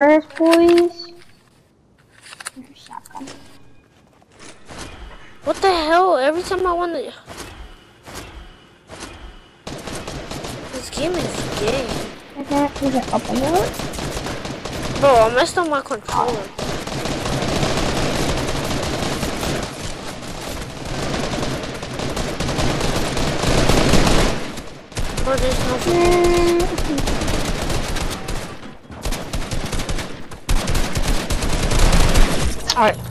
First, boys. What the hell? Every time I want to... This game is gay. I can't even open it. Bro, I messed up my controller. Bro, there's no... Hmm. Alright.